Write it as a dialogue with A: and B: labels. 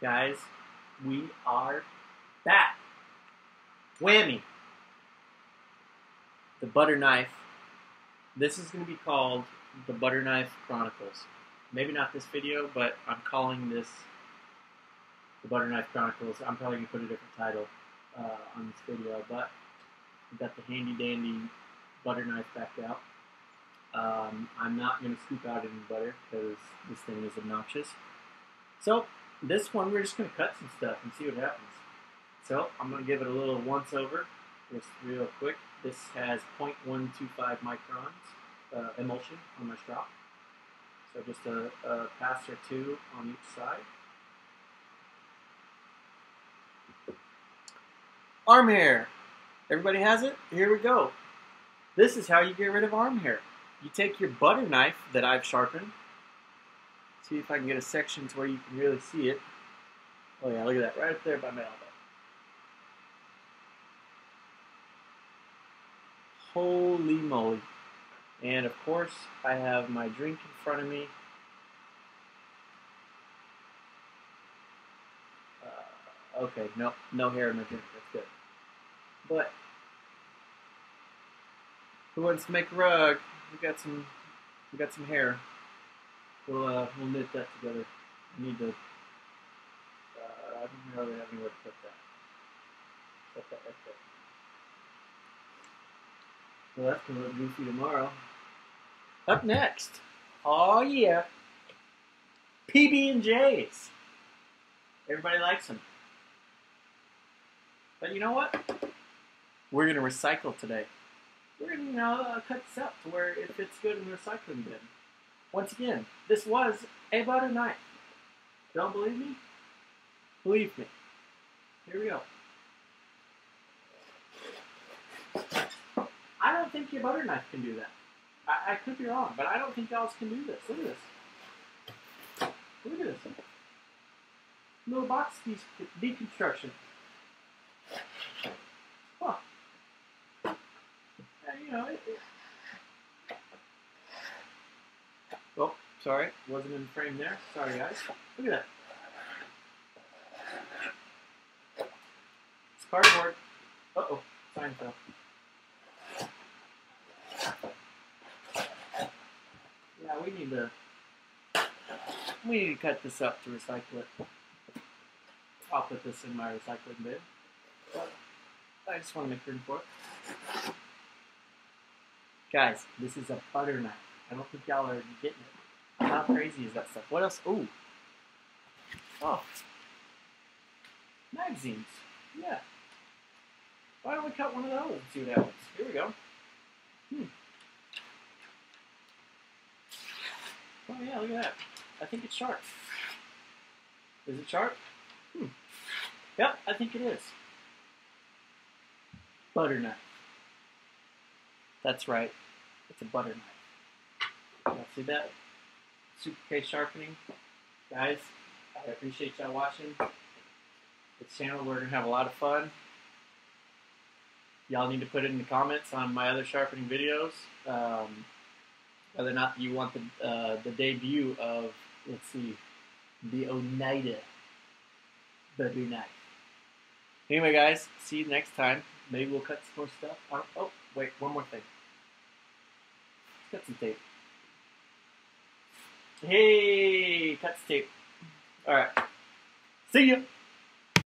A: Guys, we are back. Whammy. The butter knife. This is going to be called the Butter Knife Chronicles. Maybe not this video, but I'm calling this the Butter Knife Chronicles. I'm probably going to put a different title uh, on this video, but we got the handy dandy butter knife back out. Um, I'm not going to scoop out any butter because this thing is obnoxious. So this one, we're just going to cut some stuff and see what happens. So I'm going to give it a little once over, just real quick. This has 0.125 microns uh, emulsion on my strop. So just a, a pass or two on each side. Arm hair. Everybody has it? Here we go. This is how you get rid of arm hair. You take your butter knife that I've sharpened, See if I can get a section to where you can really see it. Oh yeah, look at that, right up there by my elbow. Holy moly. And of course, I have my drink in front of me. Uh, okay, no, no hair in my drink, that's good. But, who wants to make a rug? We got some, we got some hair. We'll, uh, we'll knit that together. I need to. Uh, I don't really have anywhere to put that. Put that right there. Well, that's gonna look goofy tomorrow. Up next, oh yeah, PB and J's. Everybody likes them, but you know what? We're gonna recycle today. We're gonna you know, uh, cut this up to where it fits good in the recycling bin. Once again, this was a butter knife. Don't believe me? Believe me. Here we go. I don't think your butter knife can do that. I, I could be wrong, but I don't think y'all can do this. Look at this. Look at this. Little box de- deconstruction. Huh. You know, it, it, Oh, sorry, wasn't in frame there. Sorry, guys. Look at that. It's cardboard. Uh oh, sign fell. Yeah, we need to. We need to cut this up to recycle it. I'll put this in my recycling bin. I just want to make room for it. Guys, this is a butter knife. I don't think y'all are getting it. How crazy is that stuff? What else? Ooh. Oh. Magazines. Yeah. Why don't we cut one of those see what happens? Here we go. Hmm. Oh yeah, look at that. I think it's sharp. Is it sharp? Hmm. Yep, I think it is. Butter knife. That's right. It's a butter knife. Y'all see that? Super K sharpening. Guys, I appreciate y'all watching. This channel, we're going to have a lot of fun. Y'all need to put it in the comments on my other sharpening videos. Um, whether or not you want the, uh, the debut of, let's see, the Oneida butter knife. Anyway, guys, see you next time. Maybe we'll cut some more stuff. Oh, oh wait, one more thing. Let's cut some tape. Hey, cuts tape. All right. See ya.